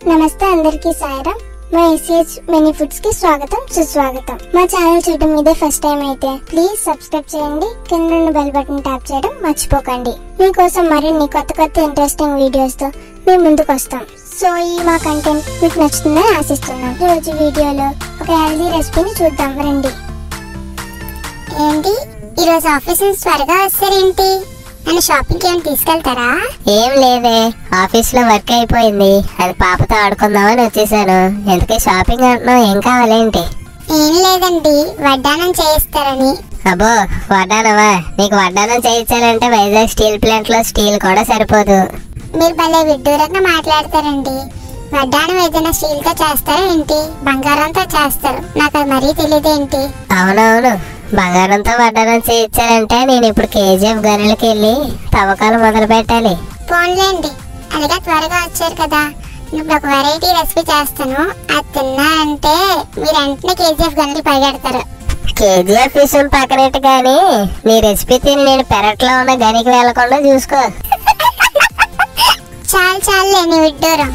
నమస్తే అందరికీ సాయిరా. మా ఎస్ఎస్ మెనీ ఫుడ్స్కి స్వాగతం సుస్వాగతం. మా ఛానల్ చూడటం ఇదే ఫస్ట్ టైం అయితే ప్లీజ్ సబ్స్క్రైబ్ చేయండి కింద ఉన్న బెల్ బటన్ ట్యాప్ చేయడం మర్చిపోకండి. మీకోసం మరిన్ని కొత్త కొత్త ఇంట్రెస్టింగ్ వీడియోస్తో మేము ముందుకు వస్తాం. సో ఈ మా కంటెంట్ మీకు నచ్చుతుందని ఆశిస్తున్నాం. రోజు వీడియోలో ఒక హెల్దీ రెసిపీని చూద్దాం రండి. ఏంటి? ఈరోజు ఆఫీస్ త్వరగా వస్తారేంటి? నన్ను షాపింగ్కి ఏమైనా తీసుకెళ్తారా? ఏం లేదే ఆఫీస్లో వర్క్ అయిపోయింది. అది పాపతో ఆడుకుందామని వచ్చేసాను. ఎందుకే షాపింగ్ అంటున్నావు? ఏం కావాలేంటి? ఏం లేదండి వడ్డానం చేయిస్తారని. అబ్బో వడ్డానమా నీకు వడ్డానం చేయించాలంటే వైజాగ్ స్టీల్ ప్లాంట్లో స్టీల్ కూడా సరిపోదు. మీరు భలే విడ్డూరంగా మాట్లాడతారండి. వడ్డానం ఏదైనా స్టీల్తో చేస్తారా ఏంటి? బంగారంతో చేస్తారు. నాకు అది మరీ తెలియదేంటి అవునవును. బంగారంతో వడ్డానం చేయించాలంటే నేను ఇప్పుడు కేజీఎఫ్ గనులకి వెళ్ళి తవ్వకాలు మొదలు పెట్టాలి పోన్లేండి. అలాగే త్వరగా వచ్చారు కదా. ఇప్పుడు ఒక వెరైటీ రెసిపీ చేస్తాను. అది తిన్నారంటే మీరు వెంటనే కేజీఎఫ్ గన్నులు పరిగెడతారు. కేజీఎఫ్ విషయం పక్కనట్టు కానీ నీ రెసిపీ తిని నేను పెరట్లో ఉన్న గనికి వెళ్ళకుండా చూసుకో. చాలు చాలులే నీ విడ్డూరం.